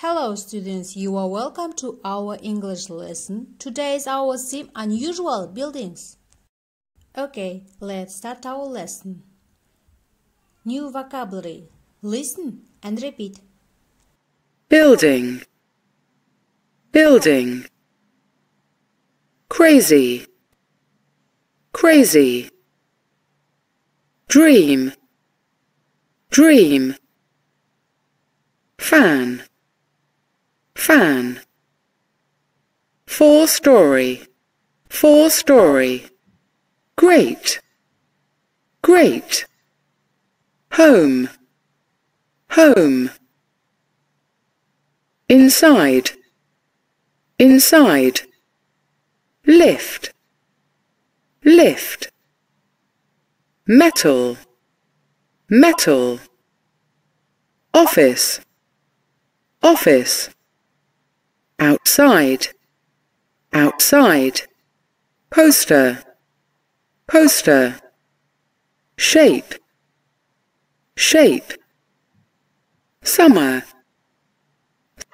Hello students, you are welcome to our English lesson. Today is our theme unusual buildings. Okay, let's start our lesson. New vocabulary. Listen and repeat. Building. Building. Crazy. Crazy. Dream. Dream. Fan fan. Four story. Four story. Great. Great. Home. Home. Inside. Inside. Lift. Lift. Metal. Metal. Office. Office outside, outside, poster, poster, shape, shape, summer,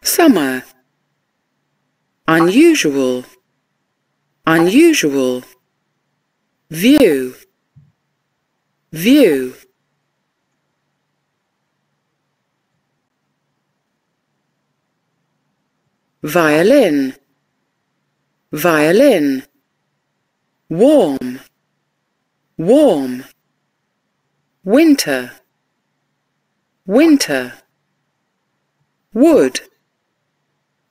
summer, unusual, unusual, view, view. Violin, violin, warm, warm, winter, winter, wood,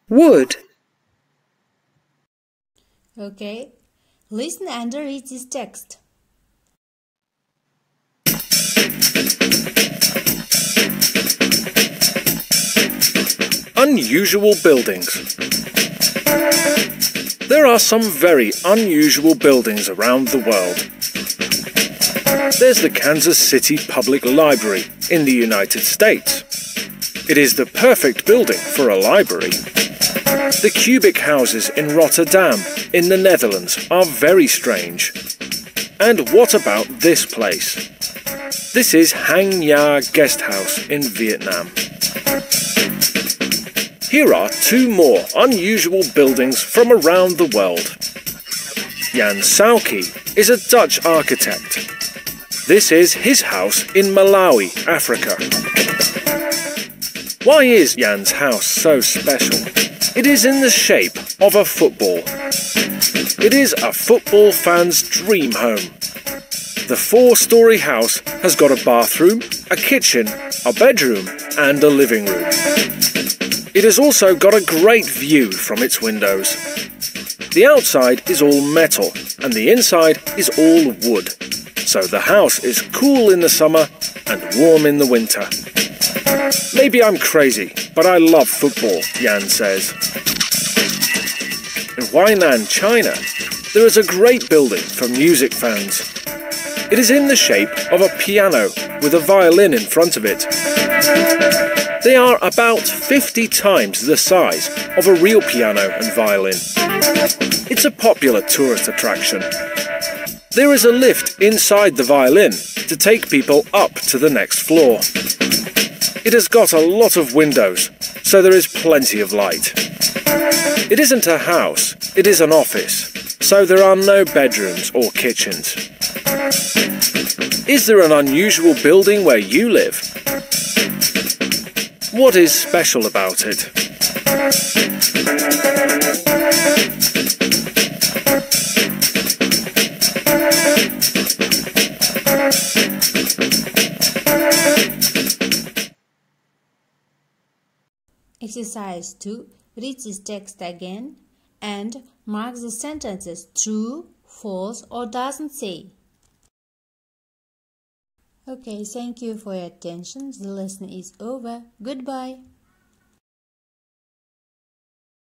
wood. Okay, listen and read this text. Unusual buildings. There are some very unusual buildings around the world. There's the Kansas City Public Library in the United States. It is the perfect building for a library. The cubic houses in Rotterdam in the Netherlands are very strange. And what about this place? This is Hang Nga Guest House in Vietnam. Here are two more unusual buildings from around the world. Jan Saukey is a Dutch architect. This is his house in Malawi, Africa. Why is Jan's house so special? It is in the shape of a football. It is a football fan's dream home. The four-storey house has got a bathroom, a kitchen, a bedroom and a living room. It has also got a great view from its windows. The outside is all metal and the inside is all wood, so the house is cool in the summer and warm in the winter. Maybe I'm crazy, but I love football, Jan says. In Huainan, China, there is a great building for music fans. It is in the shape of a piano with a violin in front of it. They are about 50 times the size of a real piano and violin. It's a popular tourist attraction. There is a lift inside the violin to take people up to the next floor. It has got a lot of windows, so there is plenty of light. It isn't a house, it is an office, so there are no bedrooms or kitchens. Is there an unusual building where you live? What is special about it? Exercise 2. Read this text again and mark the sentences true, false or doesn't say. Okay, thank you for your attention. The lesson is over. Goodbye.